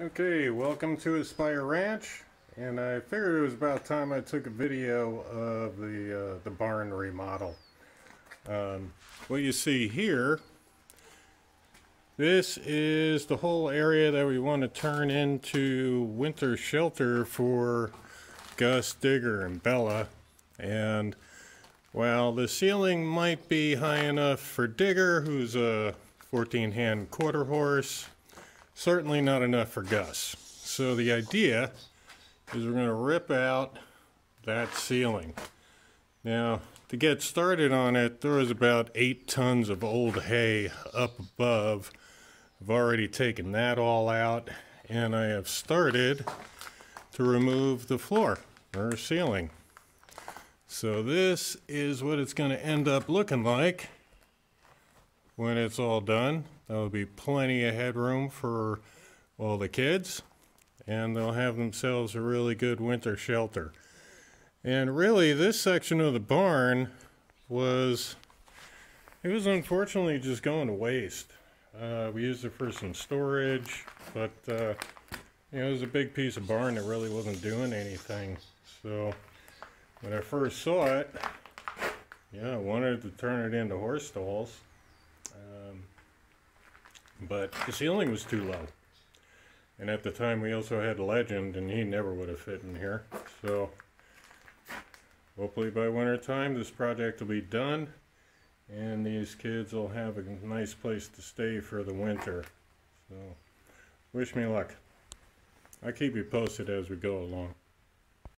Okay, welcome to Aspire Ranch, and I figured it was about time I took a video of the uh, the barn remodel. Um, what you see here, this is the whole area that we want to turn into winter shelter for Gus, Digger, and Bella. And while the ceiling might be high enough for Digger, who's a 14-hand quarter horse, certainly not enough for Gus. So the idea is we're going to rip out that ceiling. Now, to get started on it, there was about eight tons of old hay up above. I've already taken that all out, and I have started to remove the floor or ceiling. So this is what it's going to end up looking like when it's all done. There'll be plenty of headroom for all the kids, and they'll have themselves a really good winter shelter. And really, this section of the barn was, it was unfortunately just going to waste. Uh, we used it for some storage, but uh, you know, it was a big piece of barn that really wasn't doing anything. So when I first saw it, yeah, I wanted to turn it into horse stalls. But the ceiling was too low. And at the time we also had Legend and he never would have fit in here. So hopefully by winter time this project will be done and these kids will have a nice place to stay for the winter. So wish me luck. I'll keep you posted as we go along.